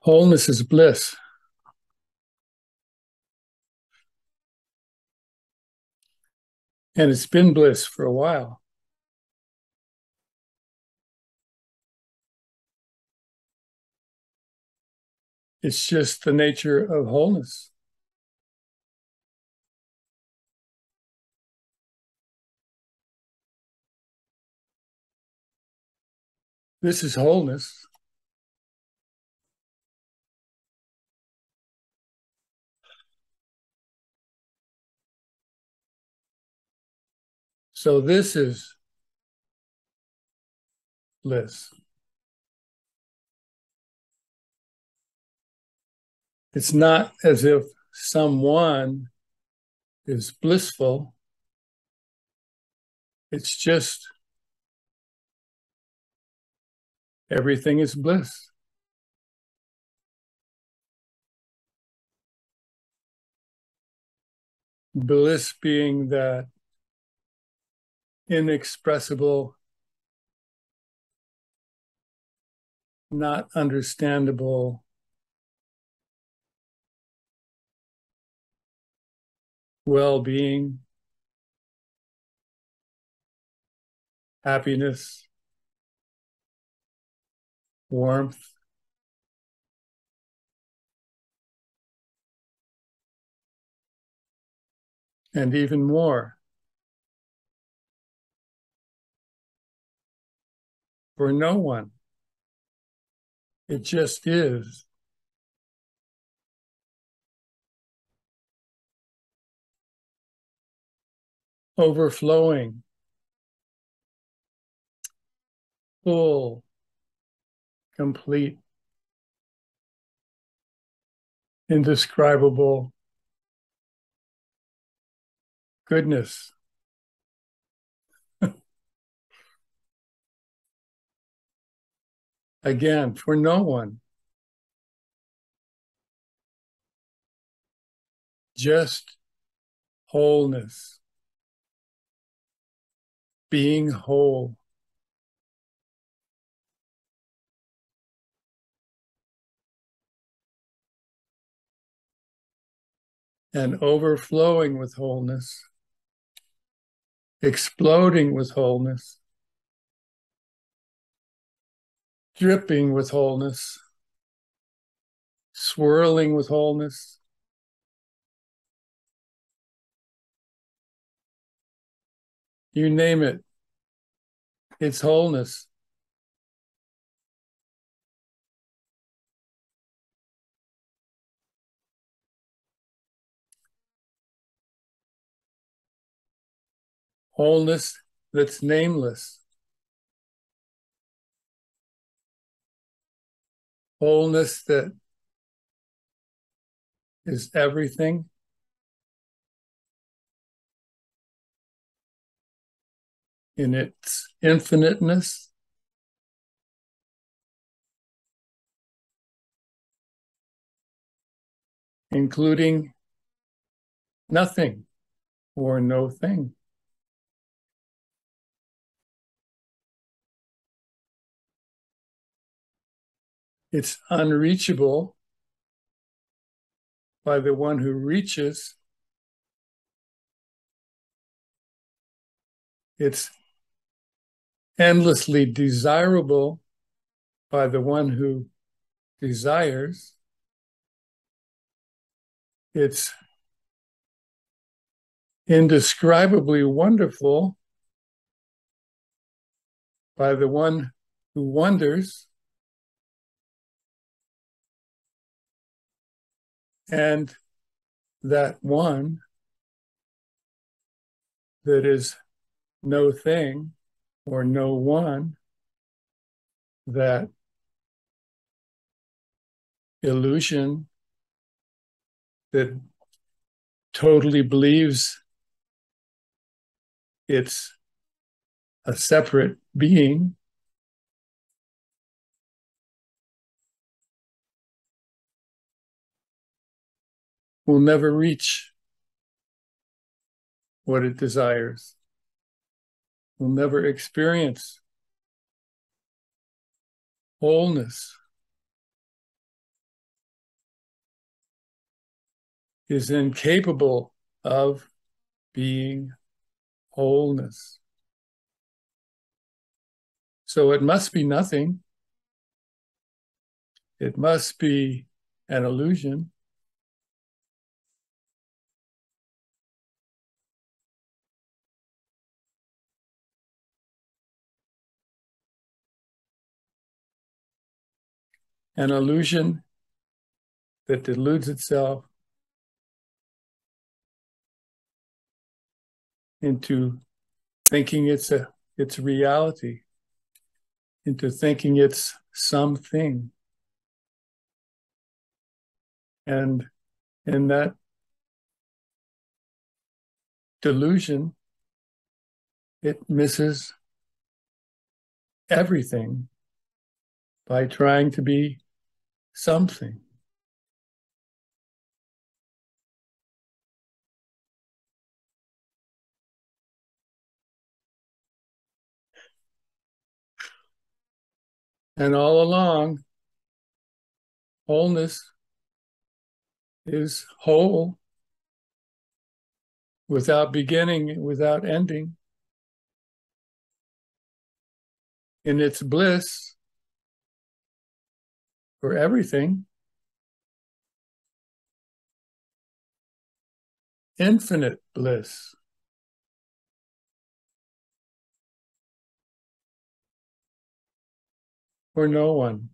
Wholeness is bliss. And it's been bliss for a while. It's just the nature of wholeness. This is wholeness. So this is bliss. It's not as if someone is blissful. It's just everything is bliss. Bliss being that inexpressible, not understandable well being, happiness, warmth. And even more. For no one. It just is. overflowing, full, complete, indescribable goodness. Again, for no one. Just wholeness being whole. And overflowing with wholeness, exploding with wholeness, dripping with wholeness, swirling with wholeness. You name it, it's wholeness. Wholeness that's nameless. Wholeness that is everything in its infiniteness. Including nothing or no thing. It's unreachable by the one who reaches. It's endlessly desirable by the one who desires. It's indescribably wonderful by the one who wonders. And that one that is no thing or no one that illusion that totally believes it's a separate being will never reach what it desires, will never experience wholeness. is incapable of being wholeness. So it must be nothing. It must be an illusion. An illusion that deludes itself into thinking it's a it's reality into thinking it's something. And in that delusion it misses everything by trying to be something And all along, wholeness is whole without beginning, without ending. In its bliss for everything, infinite bliss. for no one.